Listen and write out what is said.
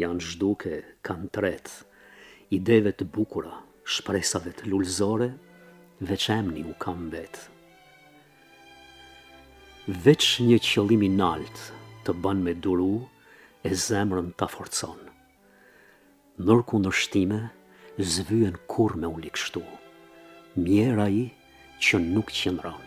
Janë zhduke, kanë tret, ideve të bukura, shpresave të lulëzore, veç emni u ka mbet. Veç një qëllim i nalt të bën me duru e zemrën ta forcon. Nër kundërshtime s'vyen kurrë me u ligshtu. Mjer ai që nuk qëndron.